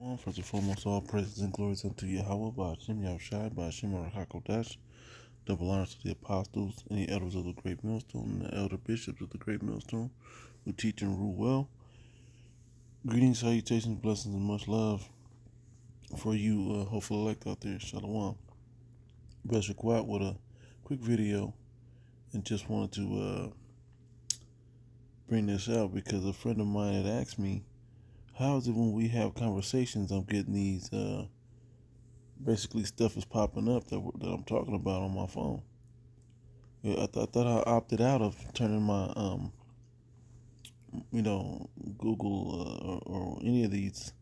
One, first and foremost, all praises and glories unto Yahweh, Ba'ashim Yahushai, Ba'ashim Rakakodash. Double honors to the apostles and the elders of the great millstone, and the elder bishops of the great millstone, who teach and rule well. Greetings, salutations, blessings, and much love for you, uh, hopeful elect out there. Shalom. Best Quiet with a quick video, and just wanted to uh, bring this out because a friend of mine had asked me how is it when we have conversations, I'm getting these, uh, basically stuff is popping up that, that I'm talking about on my phone. I, th- I thought I opted out of turning my, um, you know, Google uh, or, or, any of these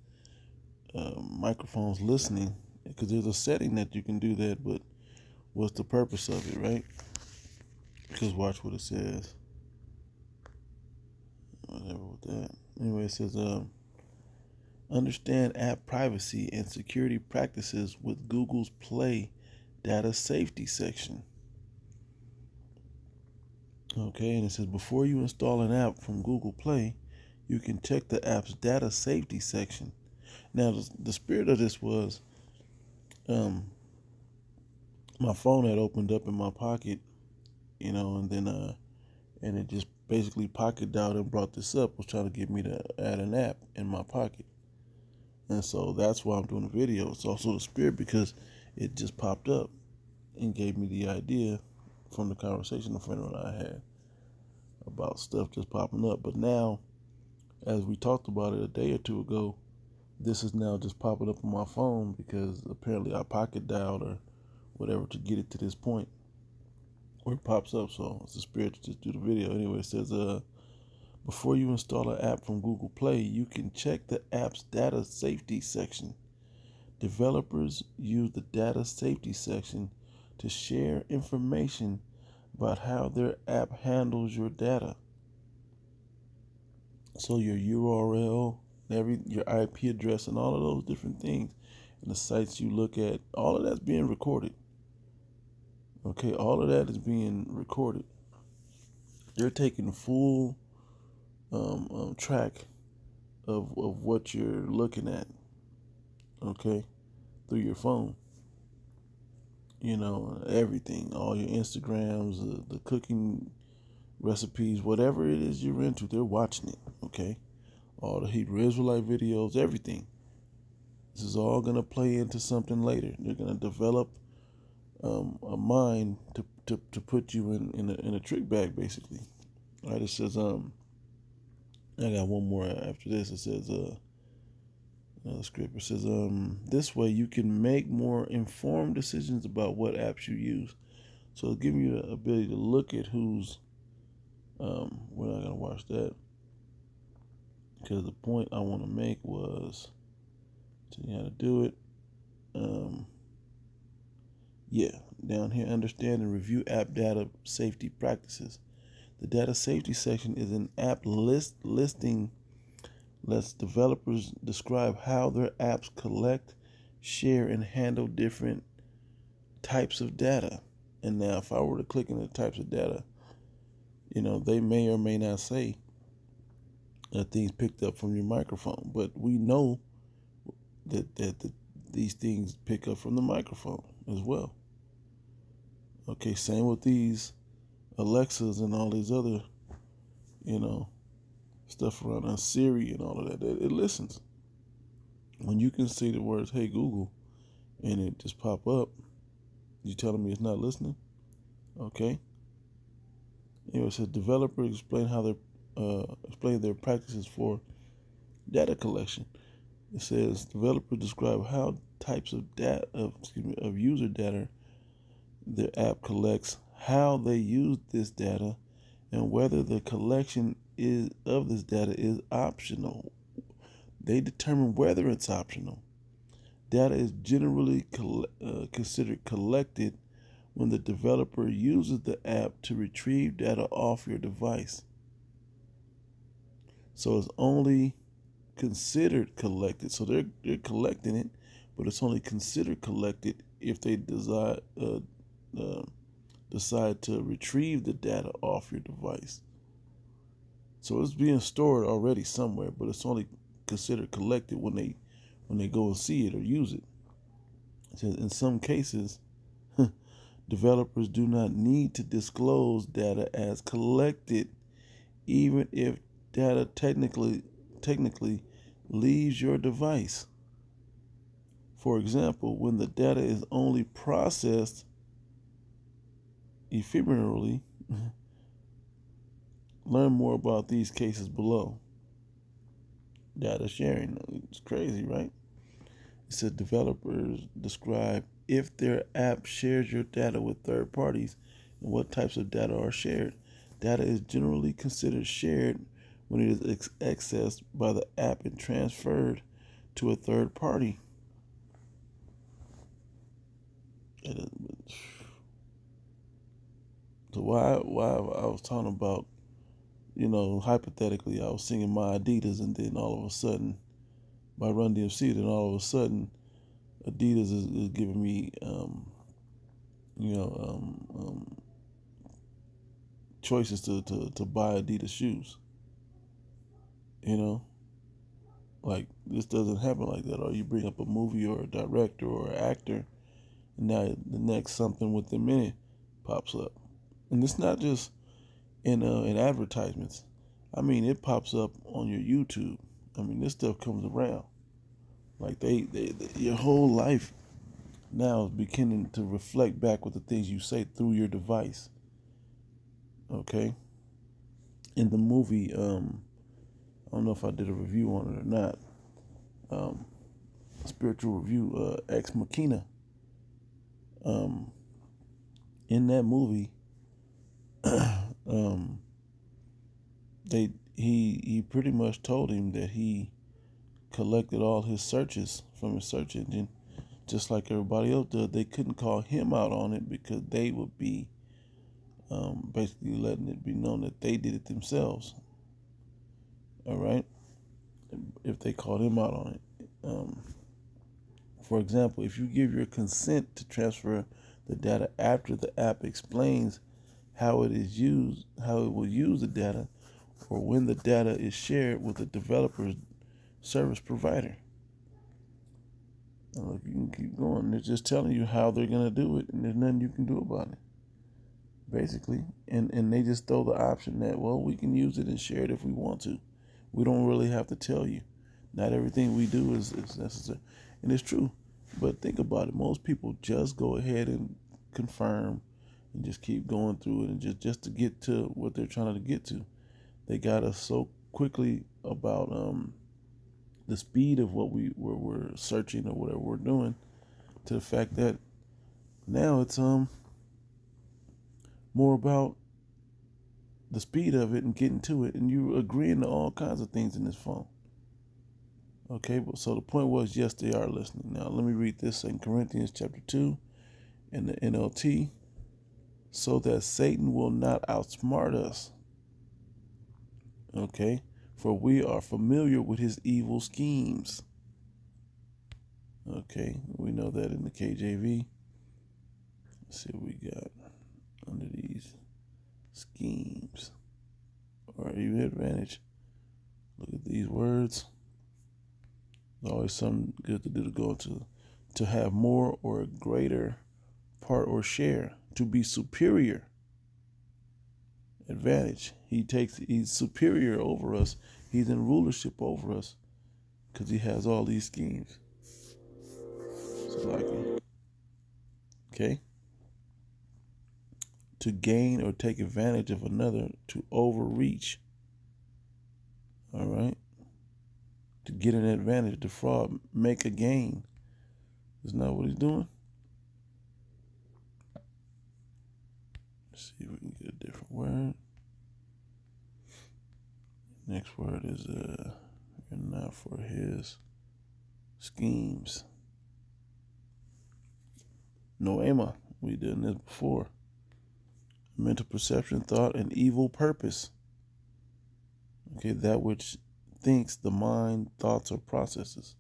uh, microphones listening because there's a setting that you can do that, but what's the purpose of it, right? Because watch what it says. Whatever with that. Anyway, it says, um, Understand app privacy and security practices with Google's Play data safety section. Okay, and it says before you install an app from Google Play, you can check the app's data safety section. Now, the, spirit of this was um, my phone had opened up in my pocket, you know, and then uh, and it just basically pocket dialed and brought this up, was trying to get me to add an app in my pocket. And so that's why I'm doing the video. It's also the spirit because it just popped up and gave me the idea from the conversation a friend and I had about stuff just popping up. But now, as we talked about it a day or two ago, this is now just popping up on my phone because apparently I pocket dialed or whatever to get it to this point where it pops up. So it's the spirit to just do the video. Anyway, it says, uh, before you install an app from Google Play, you can check the app's data safety section. Developers use the data safety section to share information about how their app handles your data. So your URL, every your IP address and all of those different things and the sites you look at, all of that's being recorded. Okay, all of that is being recorded. They're taking full um, um, track of, of what you're looking at, okay, through your phone. You know, everything, all your Instagrams, the, the cooking recipes, whatever it is you're into, they're watching it, okay? All the Hebrew Israelite videos, everything. This is all going to play into something later. They're going to develop um, a mind to, to, to put you in, in, a, in a trick bag, basically. All right, it says, um, I got one more after this. It says, uh, another script. It says, um, this way you can make more informed decisions about what apps you use. So it's giving you the ability to look at who's, um, we're not going to watch that. Because the point I want to make was, tell you how to do it. Um, yeah, down here, understand and review app data safety practices. The data safety section is an app list listing lets developers describe how their apps collect, share, and handle different types of data. And now, if I were to click the types of data, you know, they may or may not say that things picked up from your microphone, but we know that that the, these things pick up from the microphone as well. Okay, same with these Alexas and all these other, you know, stuff around on Siri and all of that. It, listens. When you can see the words "Hey Google," and it just pop up, you telling me it's not listening? Okay. Anyway, it says developer explain how they uh, explain their practices for data collection. It says developer describe how types of data of excuse me of user data their app collects how they use this data, and whether the collection is of this data is optional. They determine whether it's optional. Data is generally uh, considered collected when the developer uses the app to retrieve data off your device. So it's only considered collected. So they're they're collecting it, but it's only considered collected if they desire uh, uh, decide to retrieve the data off your device. So it's being stored already somewhere, but it's only considered collected when they when they go and see it or use it. It says in some cases, developers do not need to disclose data as collected, even if data technically technically leaves your device. For example, when the data is only processed ephemerally, learn more about these cases below. Data sharing, it's crazy, right? It said developers describe if their app shares your data with third parties and what types of data are shared. Data is generally considered shared when it is accessed by the app and transferred to a third party. So why why I was talking about, you know, hypothetically, I was singing my Adidas, and then all of a sudden, by Run DMC, then all of a sudden, Adidas is, is giving me, um, you know, um, um, choices to, to, to buy Adidas shoes. You know, like this doesn't happen like that. Or you bring up a movie or a director or an actor, and now the next something within in it pops up, and it's not just in uh, in advertisements. I mean, it pops up on your YouTube. I mean, this stuff comes around. Like they, they, they your whole life now is beginning to reflect back with the things you say through your device. Okay. In the movie, um, I don't know if I did a review on it or not. Um, spiritual review, uh, Ex Machina. Um, in that movie, um, they he he pretty much told him that he collected all his searches from his search engine, just like everybody else did. They couldn't call him out on it because they would be um, basically letting it be known that they did it themselves. All right, if they called him out on it. Um, for example, if you give your consent to transfer the data after the app explains how it is used, how it will use the data, or when the data is shared with the developer's service provider. Look, you can keep going. They're just telling you how they're gonna do it, and there's nothing you can do about it. Basically, and and they just throw the option that well, we can use it and share it if we want to. We don't really have to tell you. Not everything we do is, is necessary. And it's true. But think about it. Most people just go ahead and confirm and just keep going through it and just, just to get to what they're trying to get to. They got us so quickly about um, the speed of what we were, we're searching or whatever we're doing to the fact that now it's um more about the speed of it and getting to it, and you agreeing to all kinds of things in this phone. Okay, but so the point was, yes, they are listening. Now let me read this in Corinthians chapter two, in the NLT, so that Satan will not outsmart us. Okay, for we are familiar with his evil schemes. Okay, we know that in the KJV. Let's see what we got under these schemes or even advantage. Look at these words. There's always something good to do to go to to have more or a greater part or share, to be superior. Advantage. He takes he's superior over us. He's in rulership over us because he has all these schemes. So okay to gain or take advantage of another, to overreach. All right? To get an advantage, to fraud, make a gain. Isn't what he's doing? See if we can get a different word. Next word is uh not for his schemes. Noema. We did this before mental perception, thought, and evil purpose. Okay, that which thinks the mind, thoughts, or processes.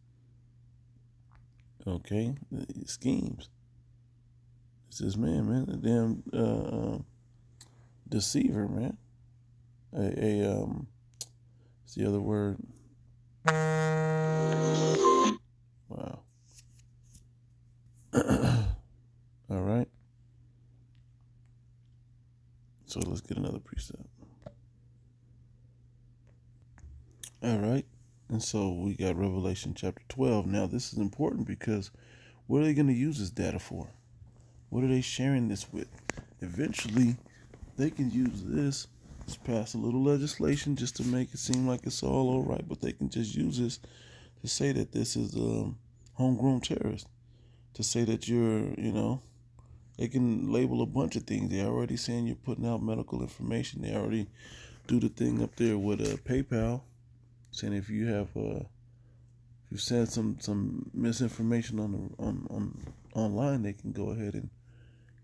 Okay, schemes. It's this man, man, the damn uh, um, deceiver, man. A, a um, what's the other word? Wow. All right. So let's get another preset. All right. And so we got Revelation chapter 12. Now, this is important because what are they going to use this data for? What are they sharing this with? Eventually, they can use this to pass a little legislation just to make it seem like it's all all right, but they can just use this to say that this is a um, homegrown terrorist, to say that you're, you know, they can label a bunch of things. They're already saying you're putting out medical information. They already do the thing up there with uh, PayPal saying if you have uh, if you send some some misinformation on the on on online, they can go ahead and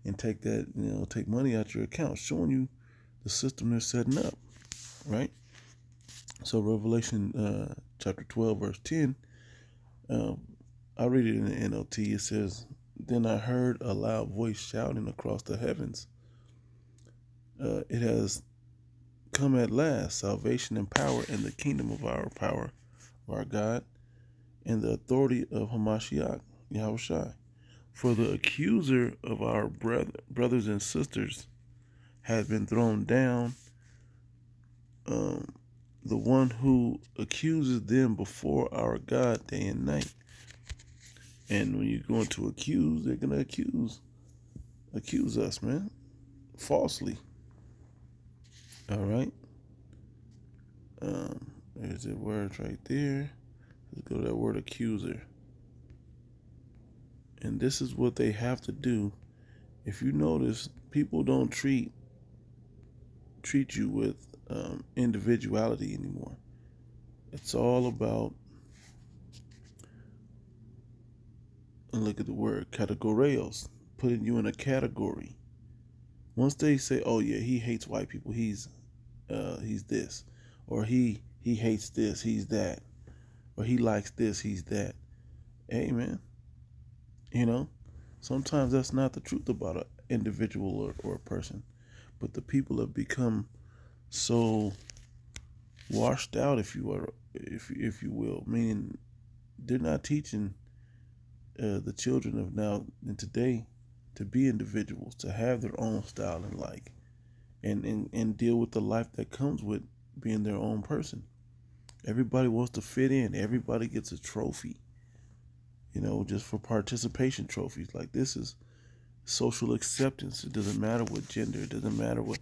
and take that you know take money out your account, showing you the system they're setting up, right? So Revelation uh, chapter twelve verse ten, um, I read it in the NLT. It says, "Then I heard a loud voice shouting across the heavens." Uh, it has come at last salvation and power and the kingdom of our power, of our God, and the authority of Hamashiach, Yahushai. For the accuser of our brother, brothers and sisters has been thrown down, um, the one who accuses them before our God day and night. And when you're going to accuse, they're going to accuse, accuse us, man, falsely. All right. Um, there's the word right there. Let's go to that word accuser. And this is what they have to do. If you notice, people don't treat treat you with um, individuality anymore. It's all about look at the word categorios, putting you in a category. Once they say, "Oh yeah, he hates white people. He's uh, he's this," or he he hates this, he's that, or he likes this, he's that. Amen. You know, sometimes that's not the truth about an individual or, or a person, but the people have become so washed out, if you are, if if you will, meaning they're not teaching uh, the children of now and today to be individuals, to have their own style and like, and, and, and deal with the life that comes with being their own person. Everybody wants to fit in. Everybody gets a trophy, you know, just for participation trophies. Like this is social acceptance. It doesn't matter what gender, it doesn't matter what,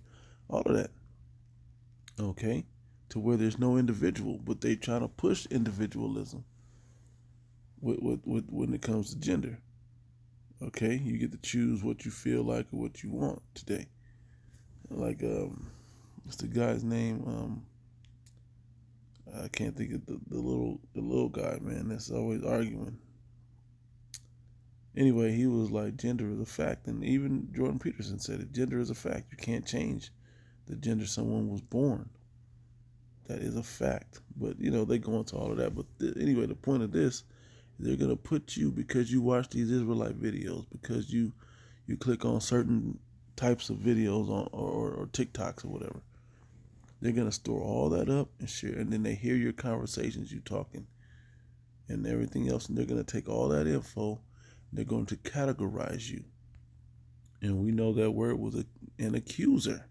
all of that. Okay? To where there's no individual, but they trying to push individualism with, with, with when it comes to gender. Okay? You get to choose what you feel like or what you want today. Like, um, what's the guy's name? Um, I can't think of the, the little the little guy, man. That's always arguing. Anyway, he was like, gender is a fact, and even Jordan Peterson said it. Gender is a fact. You can't change the gender someone was born. That is a fact. But you know they go into all of that. But th- anyway, the point of this, they're gonna put you because you watch these Israelite videos, because you you click on certain types of videos on or, or TikToks or whatever. They're gonna store all that up and share, and then they hear your conversations, you talking, and everything else, and they're gonna take all that info. They're going to categorize you, and we know that word was a, an accuser.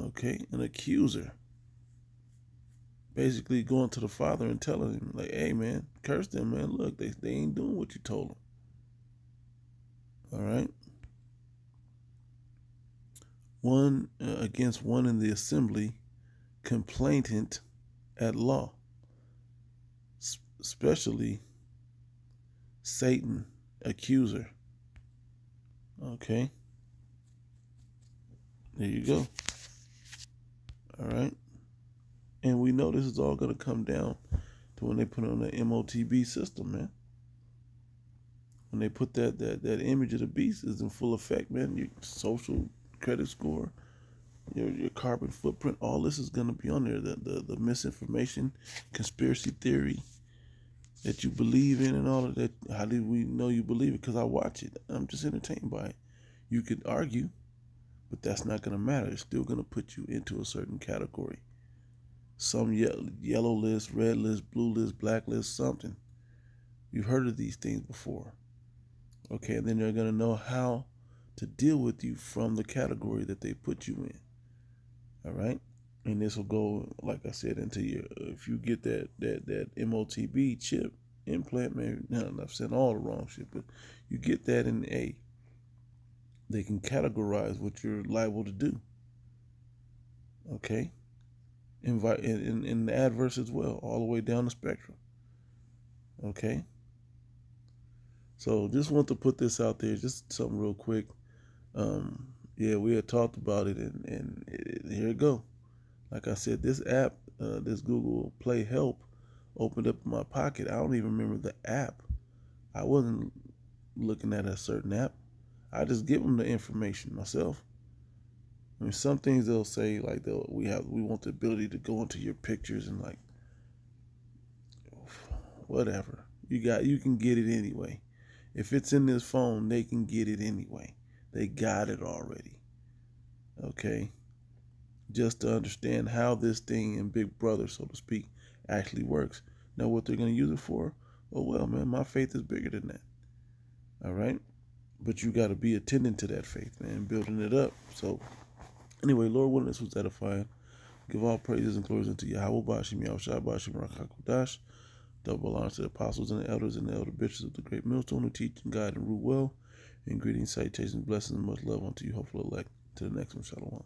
Okay, an accuser. Basically, going to the father and telling him, like, "Hey, man, curse them, man. Look, they they ain't doing what you told them." All right one uh, against one in the assembly, complainant at law, especially Satan, accuser. Okay. There you go. All right. And we know this is all going to come down to when they put on the MOTB system, man. When they put that, that, that image of the beast is in full effect, man. Your social credit score, your your carbon footprint, all this is gonna be on there. The the, the misinformation, conspiracy theory that you believe in and all of that. How do we know you believe it? Because I watch it. I'm just entertained by it. You could argue, but that's not gonna matter. It's still gonna put you into a certain category. Some ye- yellow list, red list, blue list, black list, something. You've heard of these things before. Okay, and then they're gonna know how to deal with you from the category that they put you in. All right. And this will go, like I said, into your if you get that that that MOTB chip implant, maybe no, I've said all the wrong shit, but you get that in A. They can categorize what you're liable to do. Okay. Invite in, in, in the adverse as well, all the way down the spectrum. Okay. So just want to put this out there, just something real quick. Um, yeah, we had talked about it, and, and it, here it go. Like I said, this app, uh, this Google Play Help, opened up my pocket. I don't even remember the app. I wasn't looking at a certain app. I just give them the information myself. I mean, some things they'll say like they'll we have we want the ability to go into your pictures and like whatever you got you can get it anyway. If it's in this phone, they can get it anyway. They got it already. Okay. Just to understand how this thing in Big Brother, so to speak, actually works. Know what they're going to use it for? Oh, well, man, my faith is bigger than that. All right? But you got to be attending to that faith, man, building it up. So, anyway, Lord willing, this was edifying. Give all praises and glories unto Yahweh Bashim Yahushua Bashim Rakakudash. Double honor to the apostles and the elders and the elder bishops of the great millstone who teach and guide and rule well. And greetings, salutations, blessings, and much love unto you, hopeful elect. To the next one, Shalom.